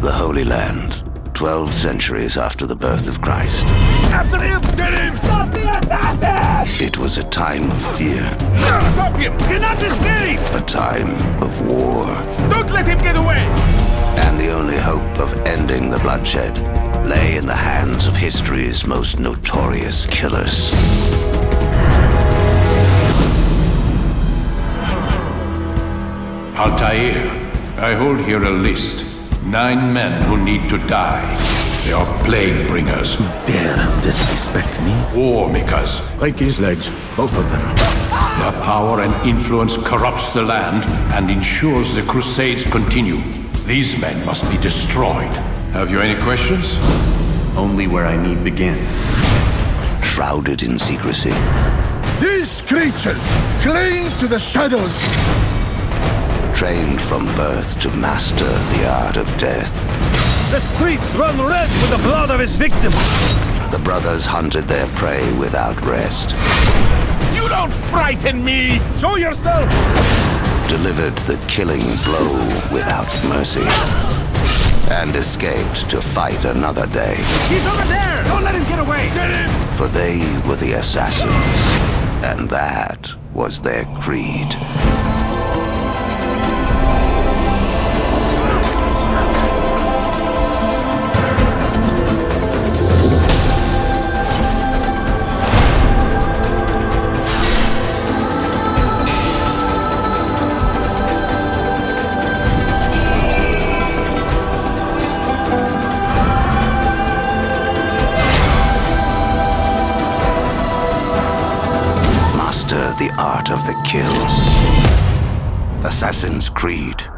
The Holy Land, 12 centuries after the birth of Christ. After him! Get him! Stop the assassin! It was a time of fear. Stop him! You're not escaping! A time of war. Don't let him get away! And the only hope of ending the bloodshed lay in the hands of history's most notorious killers. Altair, I hold here a list. Nine men who need to die. They are plague bringers. Dare disrespect me? War makers. Break his legs, both of them. Their power and influence corrupts the land and ensures the crusades continue. These men must be destroyed. Have you any questions? Only where I need begin. Shrouded in secrecy. These creatures cling to the shadows. Trained from birth to master the art of death. The streets run red with the blood of his victims. The brothers hunted their prey without rest. You don't frighten me! Show yourself! Delivered the killing blow without mercy. And escaped to fight another day. He's over there! Don't let him get away! Get him! For they were the assassins. And that was their creed. The art of the kill. Assassin's Creed